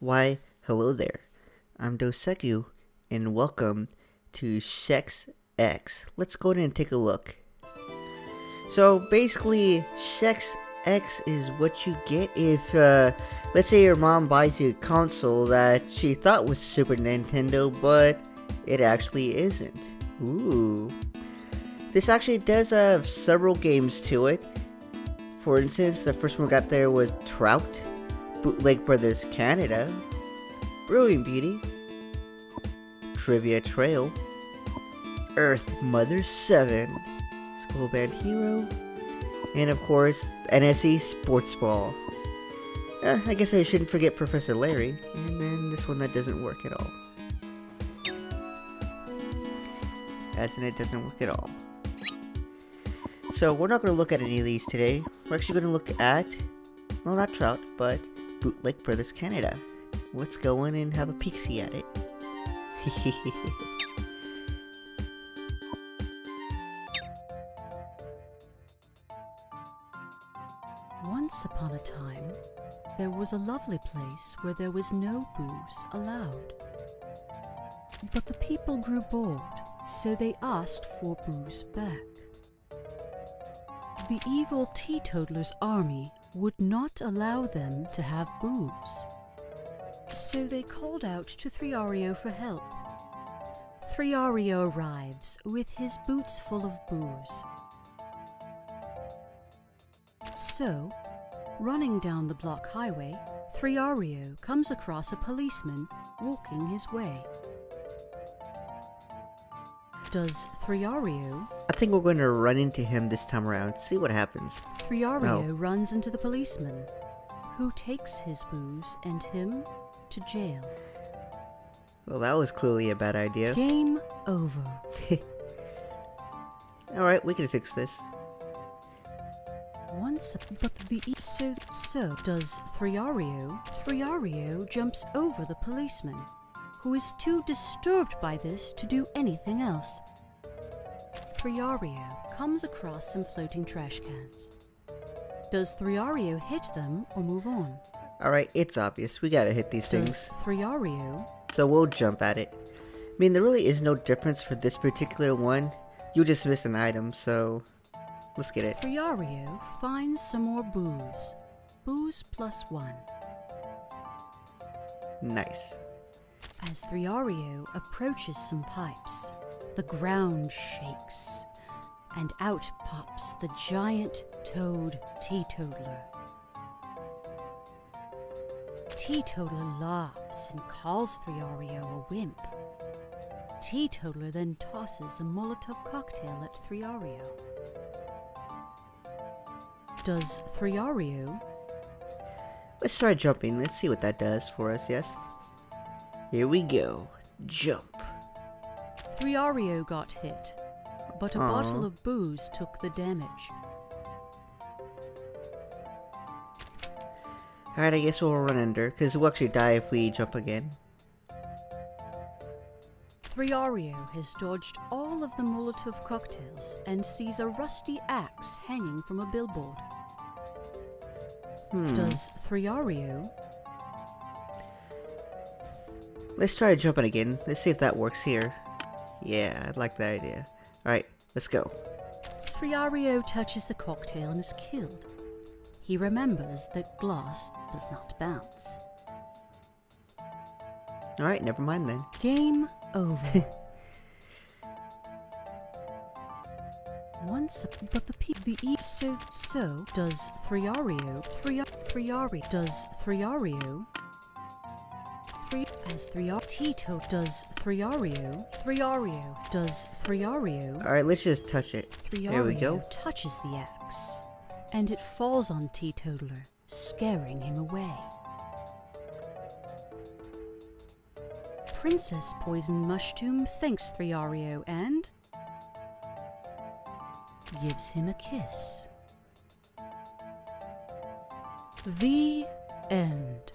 Why, hello there. I'm Doseku, and welcome to Shex X. Let's go ahead and take a look. So basically, Shex X is what you get if, uh, let's say your mom buys you a console that she thought was Super Nintendo, but it actually isn't. Ooh. This actually does have several games to it. For instance, the first one we got there was Trout, Bootleg Brothers Canada, Brewing Beauty, Trivia Trail, Earth Mother 7, School Band Hero, and of course, NSE Sports Ball. Uh, I guess I shouldn't forget Professor Larry, and then this one that doesn't work at all. As in, it doesn't work at all. So, we're not going to look at any of these today. We're actually going to look at, well, not Trout, but Bootleg Brothers Canada. Let's go in and have a see at it. Once upon a time, there was a lovely place where there was no booze allowed. But the people grew bored, so they asked for booze back. The evil teetotalers' army would not allow them to have booze. So they called out to 3ario for help. 3ario arrives with his boots full of booze. So, running down the block highway, 3ario comes across a policeman walking his way. Does 3ario? I think we're going to run into him this time around, see what happens. Thriario Oh. runs into the policeman, who takes his booze and him to jail. Well, that was clearly a bad idea. Game over. Alright, we can fix this. Once, but the so so does 3ario. 3ario jumps over the policeman, who is too disturbed by this to do anything else. 3ario comes across some floating trash cans. Does 3ario hit them or move on? Alright, it's obvious. We gotta hit these Does things. 3ario So we'll jump at it. I mean, there really is no difference for this particular one. You just missed an item, so let's get it. 3ario finds some more booze. Booze plus one. Nice. As 3ario approaches some pipes, the ground shakes, and out pops the giant toad teetotaler. Teetotaler laughs and calls 3ario a wimp. Teetotaler then tosses a Molotov cocktail at 3ario. Does 3ario Let's try jumping. Let's see what that does for us, yes? Here we go. Jump. 3ario got hit, but a Aw. bottle of booze took the damage. Alright, I guess we'll run under, because we'll actually die if we jump again. 3ario has dodged all of the Molotov cocktails and sees a rusty axe hanging from a billboard. Hmm. Does 3ario Let's try jumping again. Let's see if that works here. Yeah, I like that idea. Alright, let's go. 3ario touches the cocktail and is killed? He remembers that glass does not bounce. Alright, never mind then. Game over. Once, but the pe- the e so so does 3ario Thria Thriari does 3ario Three as Thriar Tito does three-ario does three Ario. Alright, let's just touch it. Three There we go. Touches the axe, and it falls on Teetotaler, scaring him away. Princess Poison Mushroom thanks Three Ario and gives him a kiss. The end.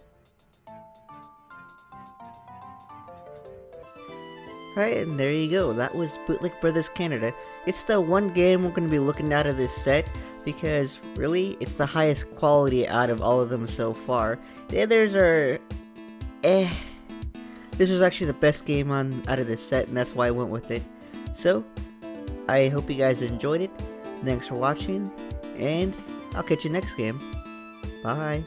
Right, and there you go. That was Bootleg Brothers Canada. It's the one game we're going to be looking at of this set because, really, it's the highest quality out of all of them so far. The others are... eh. This was actually the best game on out of this set, and that's why I went with it. So, I hope you guys enjoyed it. Thanks for watching, and I'll catch you next game. Bye.